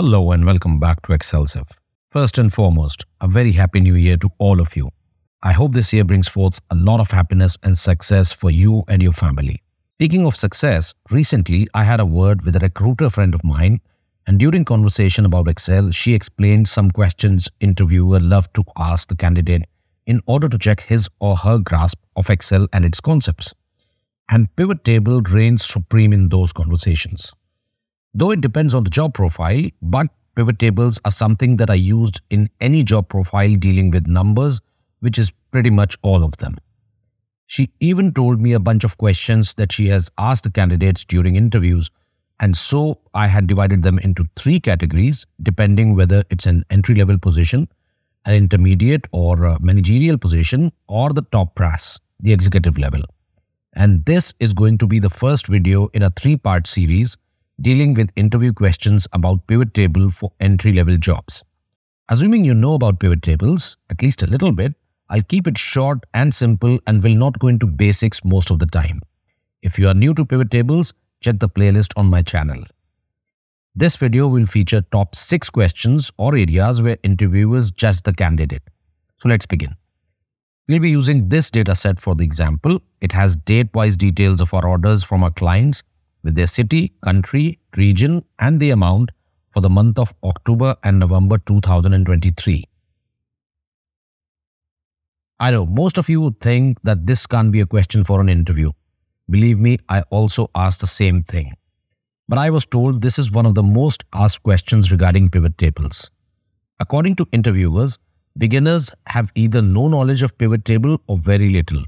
Hello and welcome back to Excelsive. First and foremost, a very happy new year to all of you. I hope this year brings forth a lot of happiness and success for you and your family. Speaking of success, recently I had a word with a recruiter friend of mine and during conversation about Excel, she explained some questions interviewer loved to ask the candidate in order to check his or her grasp of Excel and its concepts. And pivot table reigns supreme in those conversations. Though it depends on the job profile, but pivot tables are something that are used in any job profile dealing with numbers, which is pretty much all of them. She even told me a bunch of questions that she has asked the candidates during interviews. And so I had divided them into three categories, depending whether it's an entry level position, an intermediate or managerial position, or the top brass, the executive level. And this is going to be the first video in a three part series dealing with interview questions about pivot table for entry level jobs. Assuming you know about pivot tables, at least a little bit, I'll keep it short and simple and will not go into basics most of the time. If you are new to pivot tables, check the playlist on my channel. This video will feature top 6 questions or areas where interviewers judge the candidate. So let's begin. We'll be using this dataset for the example. It has date-wise details of our orders from our clients with their city, country, region and the amount for the month of October and November 2023. I know most of you would think that this can't be a question for an interview. Believe me, I also asked the same thing. But I was told this is one of the most asked questions regarding pivot tables. According to interviewers, beginners have either no knowledge of pivot table or very little.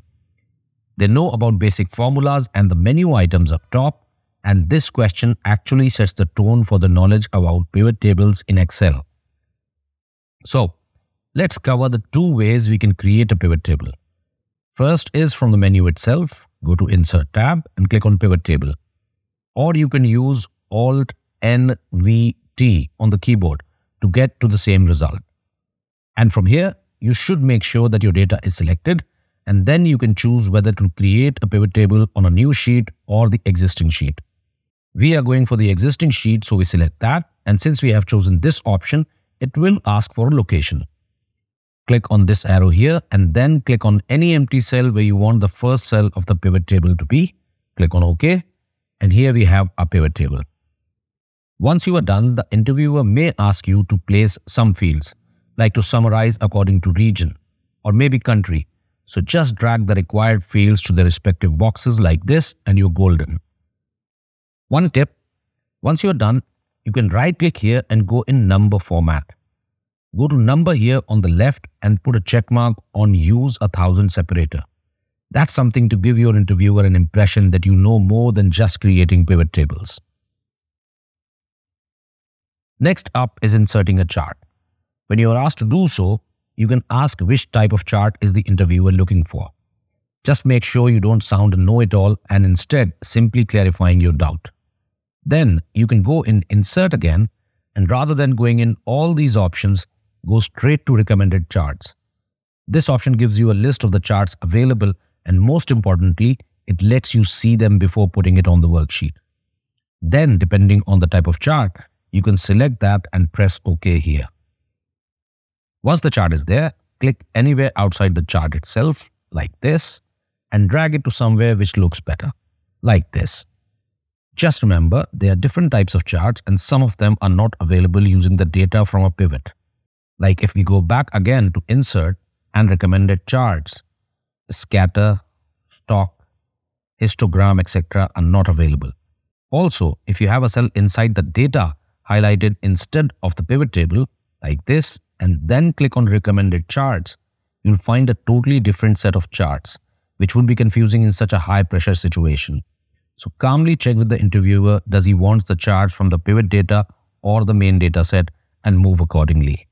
They know about basic formulas and the menu items up top, and this question actually sets the tone for the knowledge about pivot tables in Excel. So, let's cover the two ways we can create a pivot table. First is from the menu itself, go to Insert tab and click on Pivot Table. Or you can use Alt NVT on the keyboard to get to the same result. And from here, you should make sure that your data is selected and then you can choose whether to create a pivot table on a new sheet or the existing sheet. We are going for the existing sheet, so we select that. And since we have chosen this option, it will ask for a location. Click on this arrow here and then click on any empty cell where you want the first cell of the pivot table to be. Click on OK. And here we have our pivot table. Once you are done, the interviewer may ask you to place some fields, like to summarize according to region or maybe country. So just drag the required fields to the respective boxes like this and you're golden. One tip, once you're done, you can right click here and go in number format. Go to number here on the left and put a check mark on use a thousand separator. That's something to give your interviewer an impression that you know more than just creating pivot tables. Next up is inserting a chart. When you are asked to do so, you can ask which type of chart is the interviewer looking for. Just make sure you don't sound a know-it-all and instead simply clarifying your doubt. Then you can go in Insert again and rather than going in all these options, go straight to recommended charts. This option gives you a list of the charts available and most importantly, it lets you see them before putting it on the worksheet. Then, depending on the type of chart, you can select that and press OK here. Once the chart is there, click anywhere outside the chart itself, like this, and drag it to somewhere which looks better, like this. Just remember, there are different types of charts and some of them are not available using the data from a pivot. Like if we go back again to Insert and Recommended Charts, Scatter, Stock, Histogram, etc. are not available. Also, if you have a cell inside the data highlighted instead of the pivot table, like this, and then click on Recommended Charts, you'll find a totally different set of charts, which would be confusing in such a high pressure situation. So calmly check with the interviewer does he want the chart from the pivot data or the main data set and move accordingly.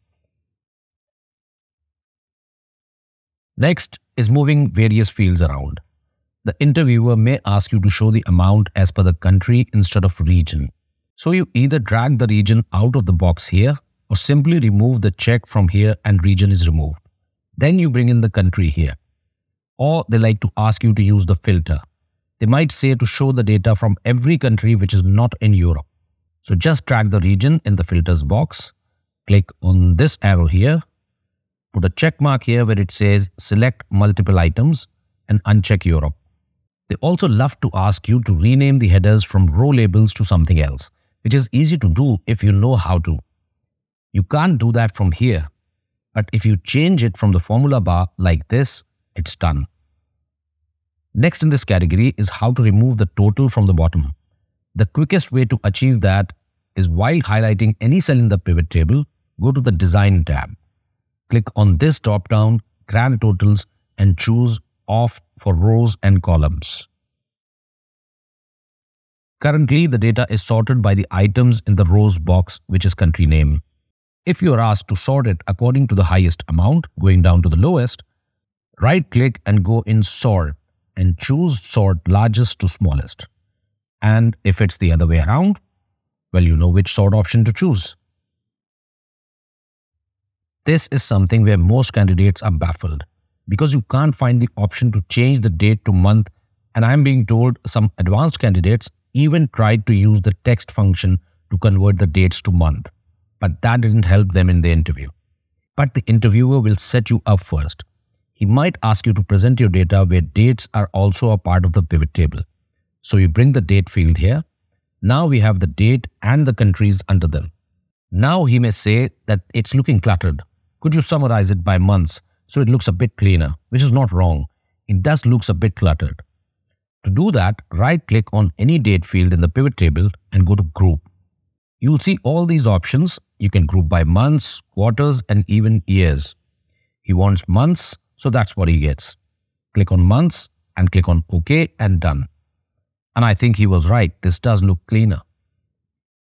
Next is moving various fields around. The interviewer may ask you to show the amount as per the country instead of region. So you either drag the region out of the box here or simply remove the check from here and region is removed. Then you bring in the country here. Or they like to ask you to use the filter they might say to show the data from every country which is not in Europe. So just drag the region in the filters box, click on this arrow here, put a check mark here where it says select multiple items and uncheck Europe. They also love to ask you to rename the headers from row labels to something else, which is easy to do if you know how to. You can't do that from here, but if you change it from the formula bar like this, it's done. Next in this category is how to remove the total from the bottom. The quickest way to achieve that is while highlighting any cell in the pivot table, go to the Design tab. Click on this drop-down, Grand Totals and choose Off for rows and columns. Currently, the data is sorted by the items in the rows box, which is country name. If you are asked to sort it according to the highest amount, going down to the lowest, right-click and go in Sort and choose Sort largest to smallest. And if it's the other way around, well, you know which sort option to choose. This is something where most candidates are baffled because you can't find the option to change the date to month and I'm being told some advanced candidates even tried to use the text function to convert the dates to month but that didn't help them in the interview. But the interviewer will set you up first. He might ask you to present your data where dates are also a part of the pivot table. So you bring the date field here. Now we have the date and the countries under them. Now he may say that it's looking cluttered. Could you summarize it by months so it looks a bit cleaner, which is not wrong. It does looks a bit cluttered. To do that, right click on any date field in the pivot table and go to group. You'll see all these options. You can group by months, quarters, and even years. He wants months, so that's what he gets. Click on months and click on OK and done. And I think he was right. This does look cleaner.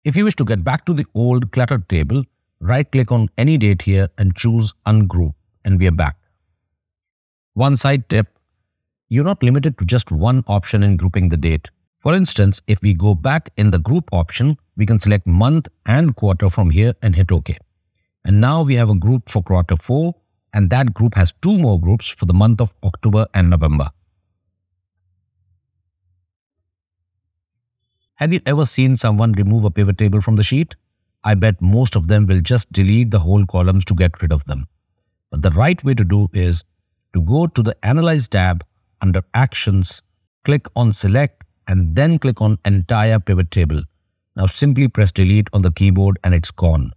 If you wish to get back to the old cluttered table, right click on any date here and choose ungroup and we are back. One side tip, you're not limited to just one option in grouping the date. For instance, if we go back in the group option, we can select month and quarter from here and hit OK. And now we have a group for quarter 4 and that group has two more groups for the month of October and November. Have you ever seen someone remove a pivot table from the sheet? I bet most of them will just delete the whole columns to get rid of them. But the right way to do is to go to the Analyze tab under Actions, click on Select and then click on entire pivot table. Now simply press delete on the keyboard and it's gone.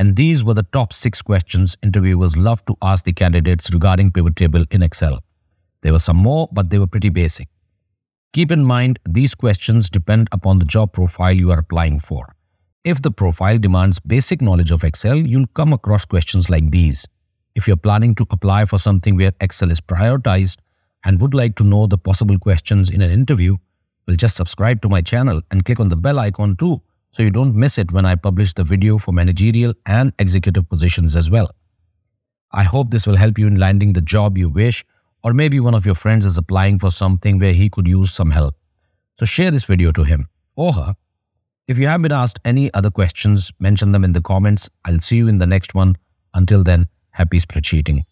And these were the top six questions interviewers love to ask the candidates regarding pivot table in Excel. There were some more, but they were pretty basic. Keep in mind, these questions depend upon the job profile you are applying for. If the profile demands basic knowledge of Excel, you'll come across questions like these. If you're planning to apply for something where Excel is prioritized, and would like to know the possible questions in an interview, well just subscribe to my channel and click on the bell icon too so you don't miss it when I publish the video for managerial and executive positions as well. I hope this will help you in landing the job you wish or maybe one of your friends is applying for something where he could use some help. So share this video to him or her. If you have been asked any other questions, mention them in the comments. I'll see you in the next one. Until then, happy spreadsheeting.